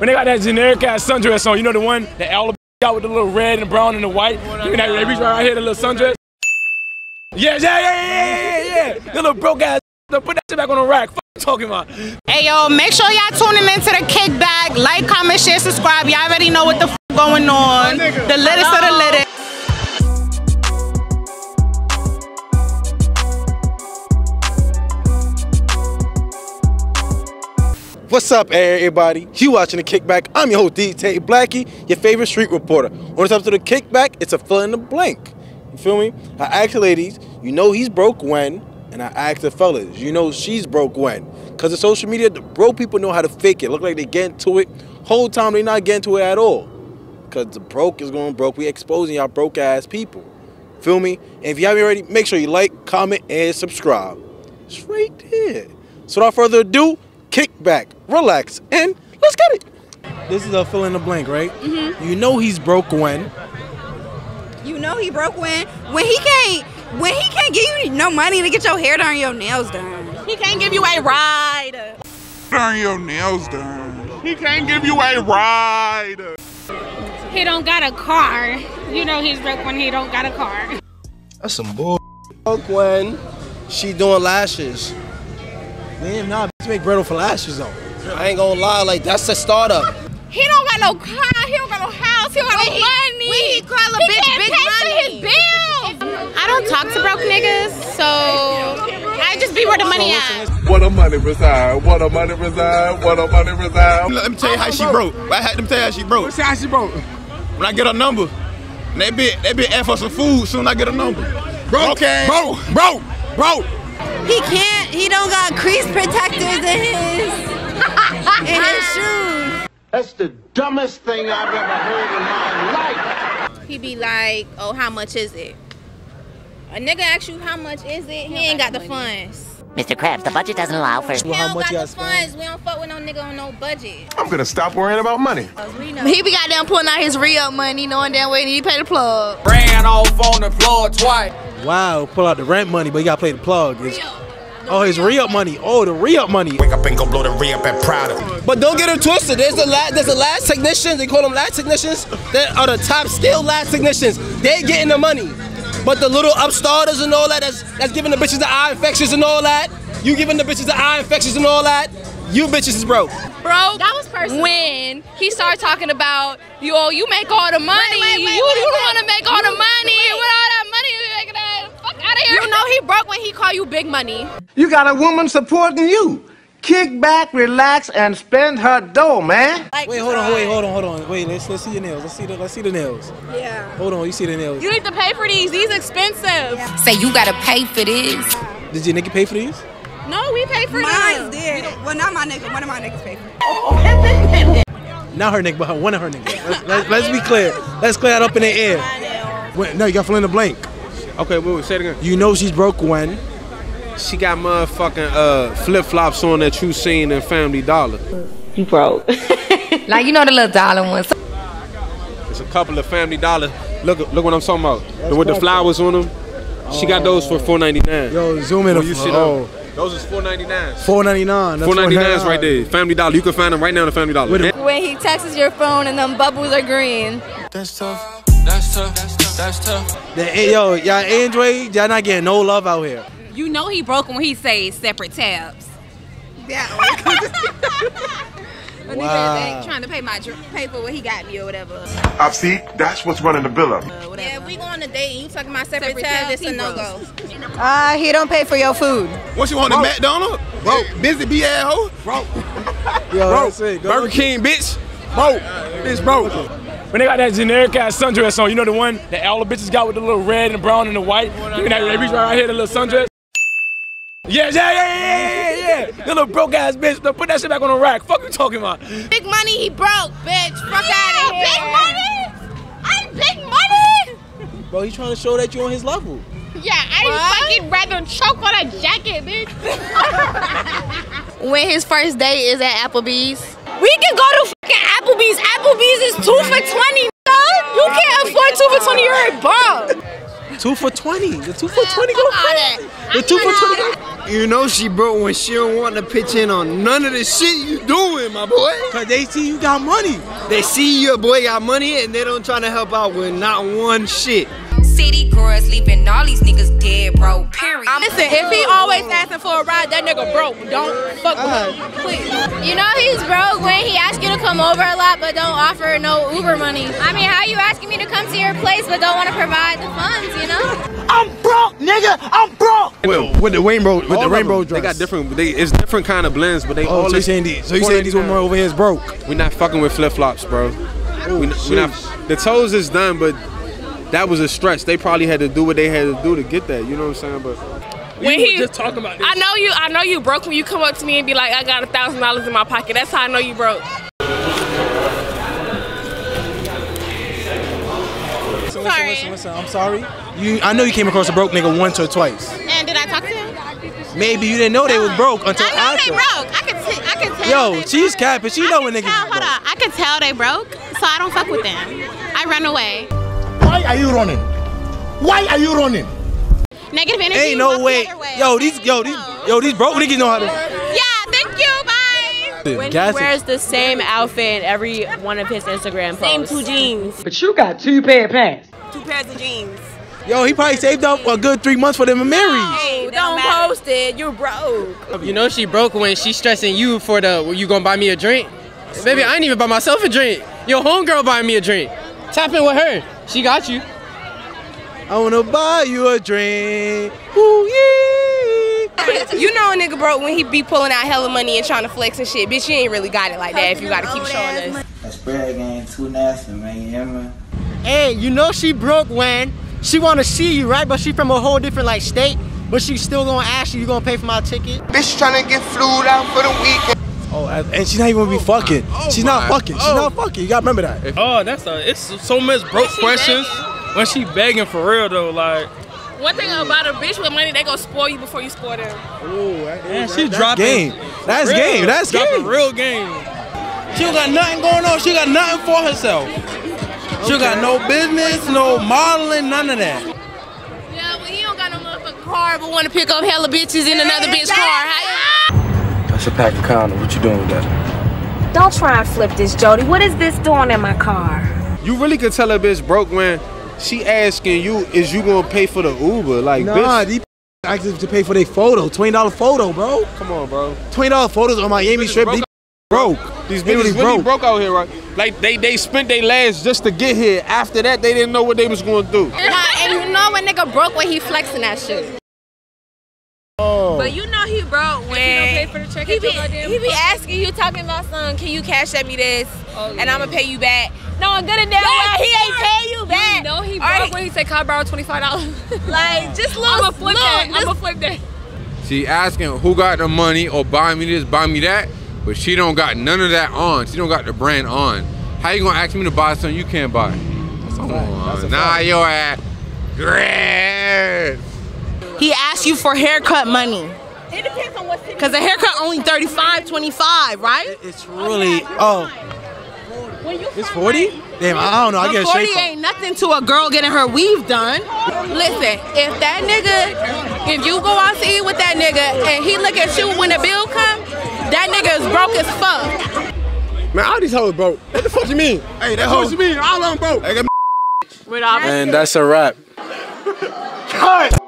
when they got that generic ass sundress on, you know the one that all the got with the little red and brown and the white. You know that reach right here, the little sundress. Yeah, yeah, yeah, yeah, yeah, yeah. The little broke ass. Put that shit back on the rack. Fuck you talking about. Hey yo, make sure y'all tuning into the kickback. Like, comment, share, subscribe. Y'all already know what the f going on. The littest of the littest. What's up, everybody? You watching the Kickback? I'm your host, Dtay Blackie, your favorite street reporter. When it's up to the Kickback, it's a fill in the blank. You feel me? I ask the ladies, you know he's broke when, and I ask the fellas, you know she's broke when. Because the social media, the broke people know how to fake it. Look like they get into it. Whole time they not getting to it at all. Because the broke is going broke. We exposing y'all broke ass people. Feel me? And if you haven't already, make sure you like, comment, and subscribe. It's right there. So without further ado, kick back, relax, and let's get it. This is a fill in the blank, right? Mm-hmm. You know he's broke when. You know he broke when when he can't when he can't give you no money to get your hair done, your nails done. He can't give you a ride. Turn your nails done. He can't give you a ride. He don't got a car. You know he's broke when he don't got a car. That's some bull. Broke when she doing lashes. Damn, nah, bitch make bread for lashes though. I ain't gonna lie, like that's a startup. He don't got no car. He don't got no house. He don't got no money. when he call a he bitch can't pay money. his bills. I don't talk to broke niggas, so I just be where the money at. What a money reside. What a money reside. What a money reside. Let me tell you how she broke. I had them tell you how she broke. What's how she broke? When I get her number, they be they be asking for some food soon I get a number. Bro, Okay. bro, bro, bro. He can't. He don't got crease protectors in his in his shoes. That's the dumbest thing I've ever heard in my life. He be like, oh, how much is it? A nigga asks you how much is it, he ain't got the funds. Mr. Krabs, the budget doesn't allow for. He Well, how don't much got the gotta spend? funds. We don't fuck with no nigga on no budget. I'm gonna stop worrying about money. He be goddamn pulling out his re-up money, knowing damn well he need to pay the plug. Ran off on the plug twice. Wow, pull out the rent money, but you gotta play the plug. Oh, it's- oh, his re-up money. Oh, the re-up money. Wake up and go blow the re up at Prada. But don't get it twisted. There's the lab, there's the lab technicians. They call them lab technicians. That are the top skilled lab technicians. They getting the money. But the little upstarters and all that, that's that's giving the bitches the eye infections and all that. You giving the bitches the eye infections and all that. You bitches is broke. Bro, that was personal. When he started talking about you, oh, you make all the money. wait, wait, you wait, you wait. want to make all the money. With all that money, you making that fuck out of. You he broke when he call you big money. You got a woman supporting you. Kick back, relax, and spend her dough, man. Wait, hold on, wait, hold on, hold on. Wait, let's let's see your nails. Let's see the let's see the nails. Yeah. Hold on, you see the nails. You need to pay for these. These expensive. Say you gotta pay for this. Did your nigga pay for these? No, we pay for Mine them. did. Well, not my nigga. One of my niggas paid for it. Not her nigga, but her, one of her niggas. Let's, let's, let's be clear. Let's clear that up in the air. Wait, no, you got to fill in the blank. Okay, wait, say it again. You know she's broke when. She got motherfucking uh, flip flops on that you seen in Family Dollar. You broke. like you know the little dollar ones. It's a couple of Family Dollar. Look, look what I'm talking about. with the flowers on them. She got those for 4.99. Yo, zoom in. Oh, a- you see oh, those? Those is 4.99. Four ninety nine. 4.99 is right there. Family Dollar. You can find them right now in the Family Dollar. With a- And- When he texts your phone and them bubbles are green. That's tough. That's tough. That's tough. The, eh, yo, y'all Android, y'all not getting no love out here. You know he broke when he says separate tabs. Yeah. When he Wow. said they trying to pay my dr- pay for what he got me or whatever. I see. That's what's running the bill up. Yeah, if we go on a date and you talking about separate, Separate tabs, tabs, it's a no-go. Uh, he don't pay for your food. What you want, the McDonald's? Bro, busy B ass hoe? Bro, Yo, that's it. Burger King, bitch. bro, bitch, bro. When they got that generic ass sundress on, you know the one that all the bitches got with the little red and the brown and the white. You know that reach right here, the little sundress. Yeah, yeah, yeah, yeah, yeah, yeah. The little broke ass bitch. Put that shit back on the rack. Fuck you talking about? Big money, he broke, bitch. Fuck out of here. Big money? I'm big money? Bro, he trying to show that you on his level. Yeah, I fucking rather choke on a jacket, bitch. When his first date is at Applebee's. We can go to two for 20, nigga. You can't afford two for 20, you're a bum. Two for twenty. The two for twenty go Fuck all. The two for twenty go. You know she broke when she don't want to pitch in on none of the shit you doing, doing, my boy? Cause they see you got money. They see your boy got money and they don't try to help out with not one shit. City girls leaving all these niggas dead, bro. Period. Listen, if he always asking for a ride, that nigga broke. Don't fuck with him, uh-huh. please. You know he's broke when he asks you to come over a lot but don't offer no Uber money. I mean, how you asking me to come to your place but don't want to provide the funds, you know? I'm broke, nigga. I'm broke. With, with the rainbow, with All the rainbow them, dress. They got different. They, it's different kind of blends, but they Oh, all. so you saying these? So you saying these women kind. over here is broke? We're not fucking with flip flops, bro. Oh, we, we not. The toes is done, but that was a stretch. They probably had to do what they had to do to get that. You know what I'm saying? But When We he, just talking about this. I know you. I know you broke when you come up to me and be like, "I got a thousand dollars in my pocket." That's how I know you broke. Listen, listen, listen, listen. I'm sorry. You, I know you came across a broke nigga once or twice. And did I talk to him? Maybe you didn't know they was broke until I know after. they broke. I can, t- I can tell. Yo, she's capping. She know when niggas tell, is hold broke. on. I can tell they broke, so I don't fuck with them. I run away. Why are you running? Why are you running? Negative energy. Ain't no way. The way. Yo, these, yo, these, oh. yo, these broke niggas know how to. Yeah, thank you. Bye. When Gas he wears the same outfit in every one of his Instagram posts. Same two jeans. But you got two pair of pants. Two pairs of jeans. Yo, he probably saved up a good three months for them married. Hey, Don't post it. You're broke. You know she broke when she stressing you for the well, you gonna buy me a drink. Baby, I ain't even buy myself a drink. Your homegirl buying me a drink. Tap in with her. She got you. I wanna buy you a drink. Ooh, yeah. You know a nigga broke when he be pulling out hella money and trying to flex and shit. Bitch, you ain't really got it like that if you gotta keep showing us. That spread game too nasty, man. You hear me? Hey, you know she broke when she wanna see you, right? But she from a whole different like state. But she still gonna ask you, you gonna pay for my ticket? Bitch trying to get flued out for the weekend. Oh, and she's not even gonna be oh, fucking. Oh she's not my- fucking. She's oh. not fucking. You gotta remember that. Oh, that's a. It's so much broke questions when she begging for real though. Like, One thing about a bitch with money, they gonna spoil you before you spoil them. man, she That's dropping game. That's real- game. That's dropping game. real game. She don't got nothing going on. She got nothing for herself. She got no business, no modeling, none of that. Yeah, well, he don't got no motherfucking car, but want to pick up hella bitches in another bitch car. How That's a pack of condoms. What you doing with that? Don't try and flip this, Jody. What is this doing in my car? you really could tell a bitch broke when she asking you, "Is you gonna pay for the Uber?" Like, Nah, bitch, these asking to pay for their photo. Twenty dollar photo, bro. come on, bro. Twenty dollar photos on Miami Strip. broke These broke. These bitches really really broke. broke. out here, right? Like they they spent their last just to get here. After that, they didn't know what they was gonna do. Nah, and you know when nigga broke when he flexing that shit. Oh. But you know he broke when pay for the check he be, he be asking you talking about some, Can you cash at me this? Oh, and I'ma pay you back. No, I'm good and damn well he ain't pay you back. You know he All broke right. when he said, "Can I borrow twenty five dollars?" Like just look, I'ma flip look, that. I'ma flip that. She asking who got the money or buy me this, buy me that, but she don't got none of that on. She don't got the brand on. How you gonna ask me to buy something you can't buy? Come on, nah, your ass. Great. He asked you for haircut money. It depends on what city. Cause a haircut only 35, 25, right? It's really oh. It's forty. Damn, I don't know. I The get a 40 shape. ain't nothing to a girl getting her weave done. Listen, if that nigga, if you go out to eat with that nigga and he look at you when the bill come, that nigga is broke as fuck. Man, all these hoes broke. What the fuck you mean? Hey, that What hoe. you mean? All of them broke. And that's a wrap. Cut!